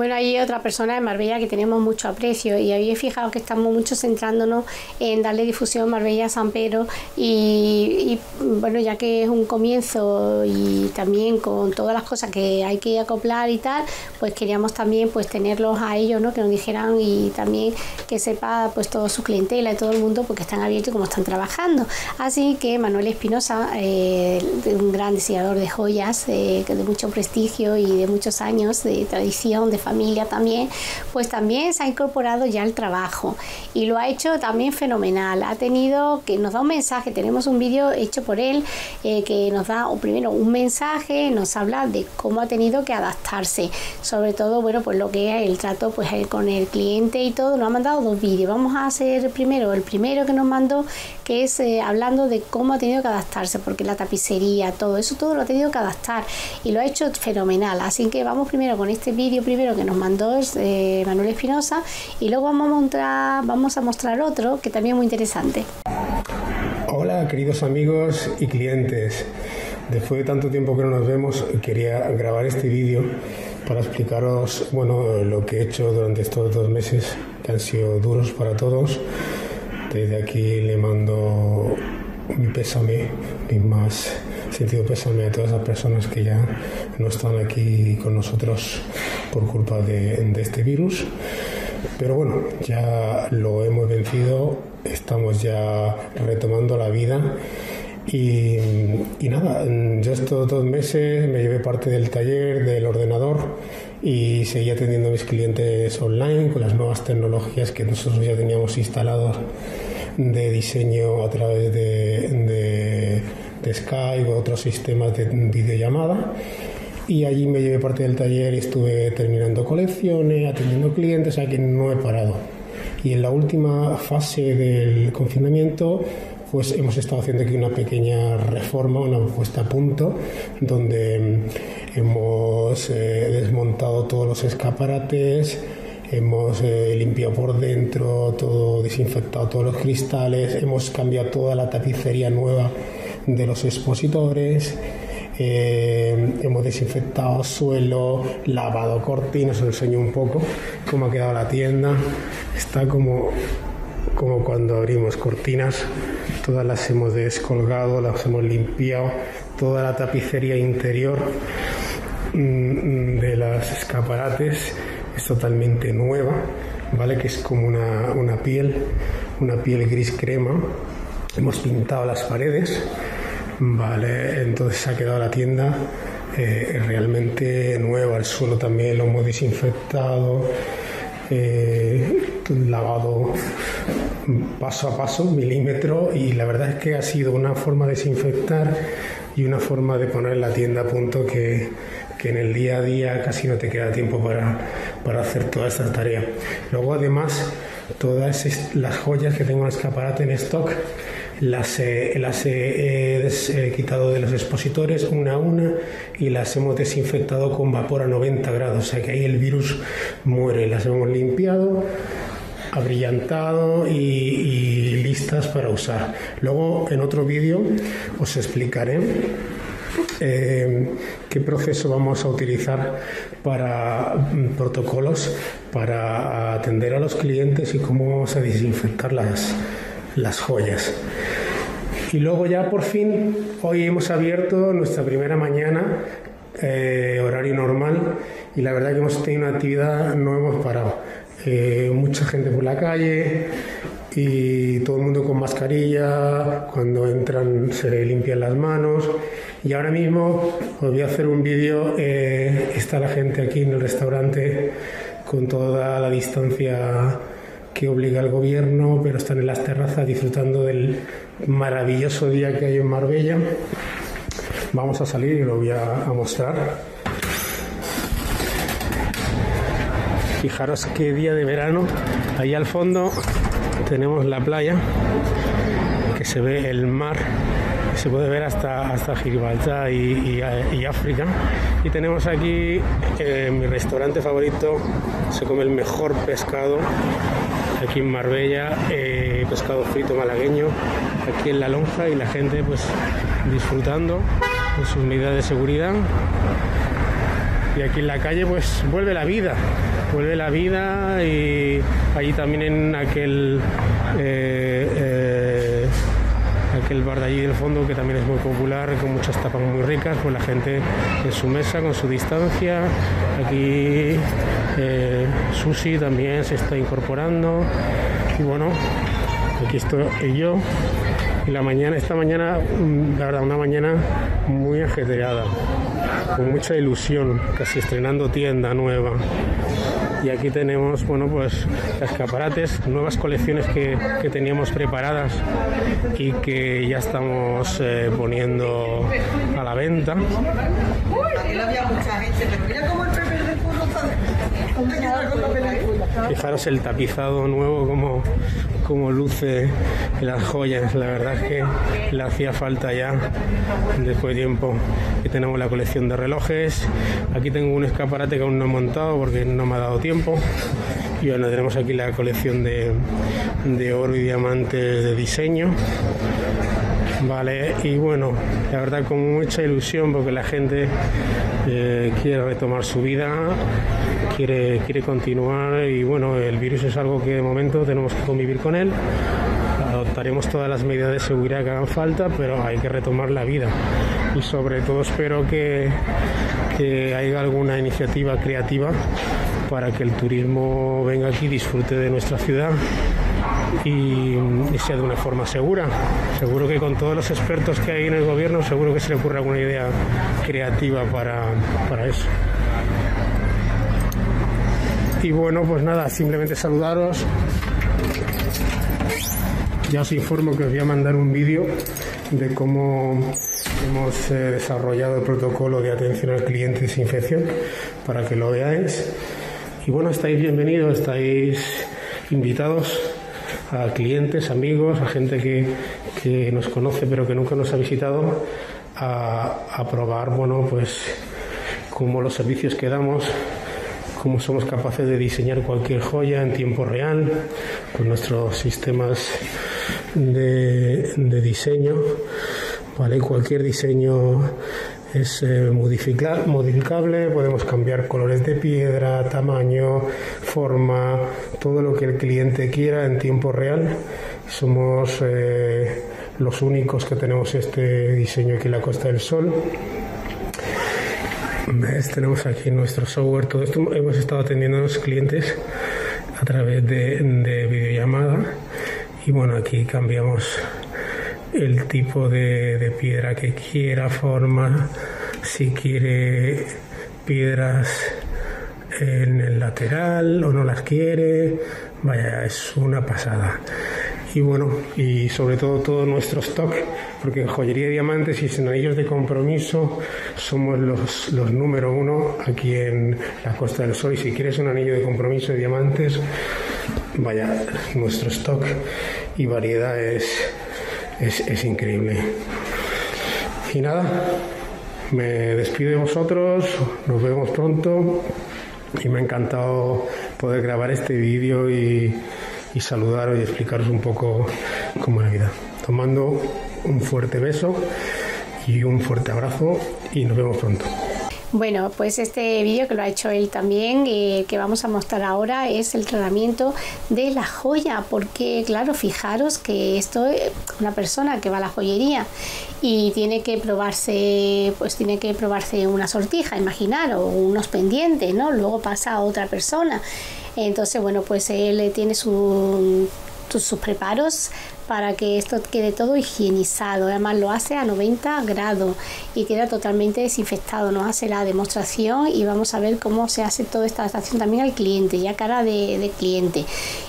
Bueno, hay otra persona en Marbella que tenemos mucho aprecio y habéis fijado que estamos mucho centrándonos en darle difusión a Marbella San Pedro y, bueno, ya que es un comienzo y también con todas las cosas que hay que acoplar y tal, pues queríamos también pues tenerlos a ellos, ¿no? Que nos dijeran y también que sepa pues toda su clientela y todo el mundo porque están abiertos y cómo están trabajando. Así que Manuel Espinosa, eh, un gran diseñador de joyas eh, de mucho prestigio y de muchos años de tradición, de familia también, pues también se ha incorporado ya al trabajo y lo ha hecho también fenomenal. Ha tenido que nos da un mensaje, tenemos un vídeo hecho por él eh, que nos da primero un mensaje, nos habla de cómo ha tenido que adaptarse, sobre todo, bueno, pues lo que es el trato pues eh, con el cliente y todo, nos ha mandado dos vídeos. Vamos a hacer primero el primero que nos mandó, que es eh, hablando de cómo ha tenido que adaptarse, porque la tapicería, todo eso, todo lo ha tenido que adaptar y lo ha hecho fenomenal. Así que vamos primero con este vídeo primero que nos mandó eh, Manuel Espinosa y luego vamos a, mostrar, vamos a mostrar otro que también es muy interesante. Hola queridos amigos y clientes. Después de tanto tiempo que no nos vemos, quería grabar este vídeo para explicaros bueno, lo que he hecho durante estos dos meses que han sido duros para todos. Desde aquí le mando mi pésame, mi más sentido pésame a todas las personas que ya no están aquí con nosotros por culpa de, este virus. Pero bueno, ya lo hemos vencido, estamos ya retomando la vida. Y, y, nada, yo estos dos meses me llevé parte del taller, del ordenador y seguí atendiendo a mis clientes online con las nuevas tecnologías que nosotros ya teníamos instalados de diseño a través de, de, Skype o otros sistemas de videollamada y allí me llevé parte del taller y estuve terminando colecciones, atendiendo clientes, o sea que no he parado. Y en la última fase del confinamiento, pues hemos estado haciendo aquí una pequeña reforma, una puesta a punto, donde mm, hemos eh, desmontado todos los escaparates, hemos eh, limpiado por dentro, todo desinfectado todos los cristales, hemos cambiado toda la tapicería nueva de los expositores. Eh, hemos desinfectado suelo, lavado cortinas, os enseño un poco cómo ha quedado la tienda. Está como, como cuando abrimos cortinas, todas las hemos descolgado, las hemos limpiado, toda la tapicería interior mm, de los escaparates es totalmente nueva, ¿vale? Que es como una, una piel, una piel gris crema. Hemos pintado las paredes, ¿vale? Entonces ha quedado la tienda eh, realmente nueva. El suelo también lo hemos desinfectado, eh, lavado paso a paso, milímetro, y la verdad es que ha sido una forma de desinfectar y una forma de poner la tienda a punto que, que en el día a día casi no te queda tiempo para, para hacer toda esta tarea. Luego además todas las joyas que tengo en escaparate en stock las, las he, quitado de los expositores una a una y las hemos desinfectado con vapor a 90 grados, o sea que ahí el virus muere. Las hemos limpiado, abrillantado y, listas para usar. Luego en otro vídeo os explicaré eh, qué proceso vamos a utilizar para mm, protocolos para atender a los clientes y cómo vamos a desinfectar las, las joyas. Y luego ya por fin, hoy hemos abierto nuestra primera mañana, eh, horario normal, y la verdad que hemos tenido una actividad, no hemos parado. Eh, mucha gente por la calle, y todo el mundo con mascarilla, cuando entran se limpian las manos y ahora mismo os voy a hacer un vídeo, eh, está la gente aquí en el restaurante con toda la distancia que obliga el gobierno, pero están en las terrazas disfrutando del maravilloso día que hay en Marbella. Vamos a salir y lo voy a, mostrar. Fijaros qué día de verano, ahí al fondo tenemos la playa, que se ve el mar, se puede ver hasta, hasta Gibraltar y, África. Y tenemos aquí eh, mi restaurante favorito, se come el mejor pescado aquí en Marbella, eh, pescado frito malagueño, aquí en la lonja y la gente pues disfrutando de sus medidas de seguridad y aquí en la calle pues vuelve la vida, vuelve la vida y allí también en aquel... Eh, eh, aquel bar de allí del fondo que también es muy popular, con muchas tapas muy ricas, con la gente en su mesa, con su distancia. Aquí eh, Susi también se está incorporando. Y bueno, aquí estoy yo. Y la mañana, esta mañana, mm, la verdad, una mañana muy ajetreada, con mucha ilusión, casi estrenando tienda nueva. Y aquí tenemos, bueno, pues escaparates, nuevas colecciones que, teníamos preparadas y que ya estamos eh, poniendo a la venta. Fijaros el tapizado nuevo como, como luce las joyas, la verdad es que le hacía falta ya después de tiempo. Aquí tenemos la colección de relojes, aquí tengo un escaparate que aún no he montado porque no me ha dado tiempo. Y bueno, tenemos aquí la colección de, de oro y diamantes de diseño. Vale, y bueno, la verdad con mucha ilusión porque la gente eh, quiere retomar su vida, quiere, quiere continuar y bueno, el virus es algo que de momento tenemos que convivir con él. Adoptaremos todas las medidas de seguridad que hagan falta, pero hay que retomar la vida. Y sobre todo espero que, haya alguna iniciativa creativa para que el turismo venga aquí, disfrute de nuestra ciudad y, sea de una forma segura. Seguro que con todos los expertos que hay en el gobierno, seguro que se le ocurre alguna idea creativa para, para eso. Y bueno, pues nada, simplemente saludaros. Ya os informo que os voy a mandar un vídeo de cómo hemos eh, desarrollado el protocolo de atención al cliente sin infección para que lo veáis. Y bueno, estáis bienvenidos, estáis invitados a clientes, amigos, a gente que, que nos conoce pero que nunca nos ha visitado, a, probar, bueno, pues cómo los servicios que damos, cómo somos capaces de diseñar cualquier joya en tiempo real con nuestros sistemas de, de diseño, ¿vale? Cualquier diseño es eh, modificable, podemos cambiar colores de piedra, tamaño, forma, todo lo que el cliente quiera en tiempo real. Somos eh, los únicos que tenemos este diseño aquí en la Costa del Sol. Tenemos aquí nuestro software, todo esto hemos estado atendiendo a los clientes a través de, de videollamada y bueno, aquí cambiamos el tipo de, piedra que quiera, forma, si quiere piedras en el lateral o no las quiere, vaya, es una pasada. Y bueno, y sobre todo todo nuestro stock, porque en joyería de diamantes y en anillos de compromiso somos los, los número uno aquí en la Costa del Sol. Y si quieres un anillo de compromiso de diamantes, vaya, nuestro stock y variedad es es, increíble. Y nada, me despido de vosotros, nos vemos pronto y me ha encantado poder grabar este vídeo y, y saludaros y explicaros un poco cómo es la vida. Tomando un fuerte beso y un fuerte abrazo y nos vemos pronto. Bueno, pues este vídeo que lo ha hecho él también, y que vamos a mostrar ahora, es el tratamiento de la joya, porque claro, fijaros que esto es una persona que va a la joyería y tiene que probarse, pues tiene que probarse una sortija, imaginar, o unos pendientes, ¿no? Luego pasa a otra persona. Entonces, bueno, pues él tiene su, sus preparos para que esto quede todo higienizado. Además lo hace a 90 grados y queda totalmente desinfectado. Nos hace la demostración y vamos a ver cómo se hace toda esta adaptación también al cliente, ya cara de, cliente.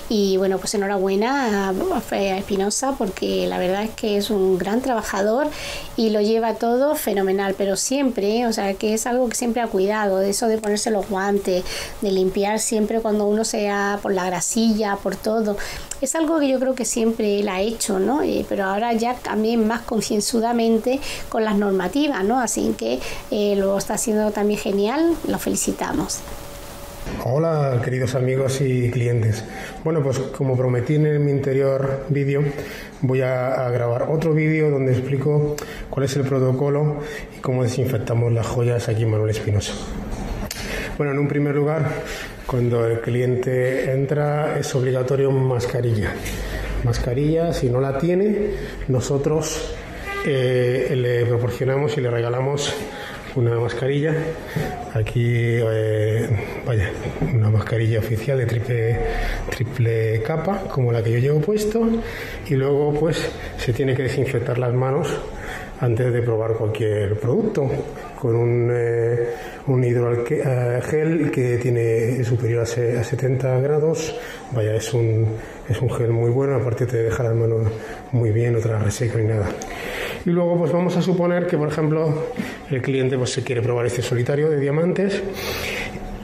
Y bueno, pues enhorabuena a Espinosa porque la verdad es que es un gran trabajador y lo lleva todo fenomenal, pero siempre, o sea, que es algo que siempre ha cuidado, de eso de ponerse los guantes, de limpiar siempre cuando uno sea por la grasilla, por todo. Es algo que yo creo que siempre él ha hecho, ¿no? Eh, pero ahora ya también más concienzudamente con las normativas, ¿no? Así que eh, lo está haciendo también genial, lo felicitamos. Hola queridos amigos y clientes. Bueno, pues como prometí en mi interior vídeo, voy a, grabar otro vídeo donde explico cuál es el protocolo y cómo desinfectamos las joyas aquí en Manuel Espinosa. Bueno, en un primer lugar, cuando el cliente entra es obligatorio mascarilla. Mascarilla, si no la tiene, nosotros eh, le proporcionamos y le regalamos una mascarilla. Aquí, eh, vaya, una mascarilla oficial de triple, triple capa, como la que yo llevo puesto. Y luego, pues, se tiene que desinfectar las manos antes de probar cualquier producto con un, eh, un hidrogel que tiene superior a, 70 grados. Vaya, es un, es un gel muy bueno, aparte te deja las manos muy bien, otra reseca ni nada. Y luego pues vamos a suponer que por ejemplo el cliente pues se quiere probar este solitario de diamantes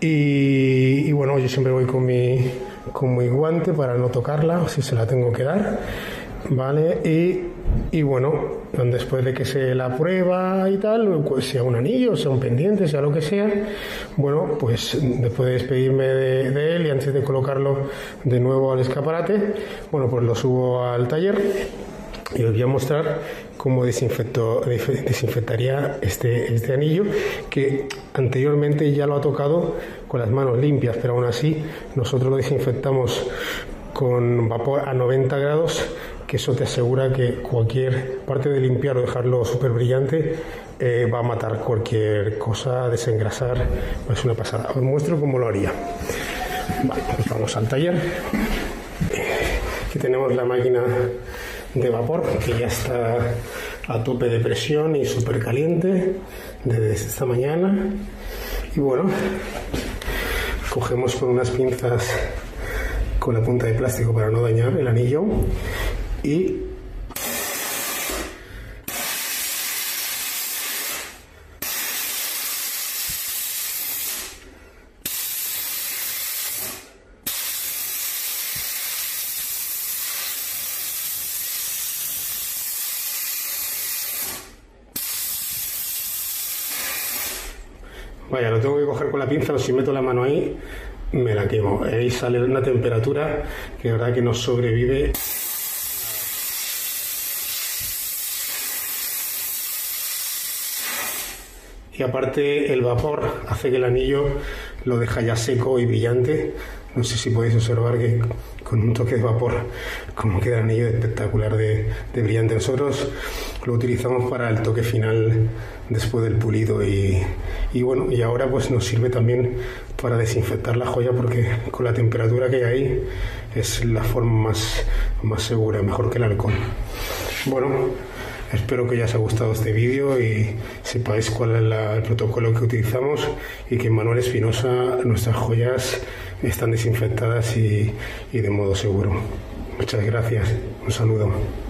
y, bueno, yo siempre voy con mi, con mi guante para no tocarla, si se la tengo que dar, ¿vale? Y, y bueno, después de que se la prueba y tal, pues, sea un anillo, sea un pendiente, sea lo que sea, bueno, pues después de despedirme de, de él y antes de colocarlo de nuevo al escaparate, bueno, pues lo subo al taller y os voy a mostrar cómo desinfectaría este, este anillo que anteriormente ya lo ha tocado con las manos limpias, pero aún así nosotros lo desinfectamos con vapor a 90 grados, que eso te asegura que cualquier parte de limpiar o dejarlo súper brillante eh, va a matar cualquier cosa, desengrasar, es una pasada. Os muestro cómo lo haría. Vale, pues vamos al taller. Aquí tenemos la máquina de vapor que ya está a tope de presión y súper caliente desde esta mañana. Y bueno, cogemos con unas pinzas con la punta de plástico para no dañar el anillo y Vaya, lo tengo que coger con la pinza, o si meto la mano ahí, me la quemo. Ahí sale una temperatura que de verdad que no sobrevive. Y aparte el vapor hace que el anillo lo deja ya seco y brillante. No sé si podéis observar que con un toque de vapor, como queda el anillo espectacular de, de brillante. Nosotros lo utilizamos para el toque final después del pulido y, bueno, y ahora pues nos sirve también para desinfectar la joya porque con la temperatura que hay es la forma más, más segura, mejor que el alcohol. Bueno, espero que os haya gustado este vídeo y sepáis cuál es el protocolo que utilizamos y que en Manuel Espinosa nuestras joyas están desinfectadas y de modo seguro. Muchas gracias. Un saludo.